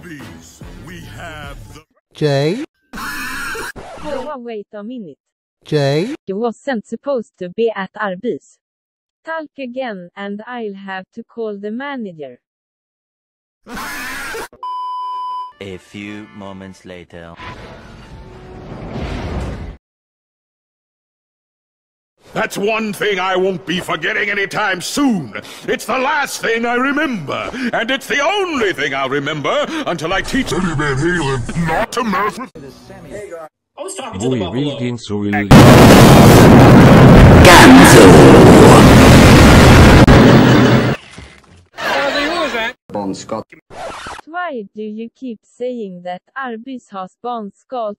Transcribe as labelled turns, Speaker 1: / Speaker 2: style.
Speaker 1: Arby's, we have the.
Speaker 2: J,
Speaker 3: Oh, wait a minute.
Speaker 2: J,
Speaker 3: You wasn't supposed to be at Arby's. Talk again and I'll have to call the manager.
Speaker 4: A few moments later.
Speaker 1: That's one thing I won't be forgetting anytime soon. It's the last thing I remember, and it's the only thing I'll remember until I teach Eddie Van Halen not to mess with.
Speaker 5: I was talking to the
Speaker 6: Voi
Speaker 5: buffalo.
Speaker 6: Wilkin Suril
Speaker 7: Bon Scott.
Speaker 3: Why do you keep saying that Arby's has barnscott?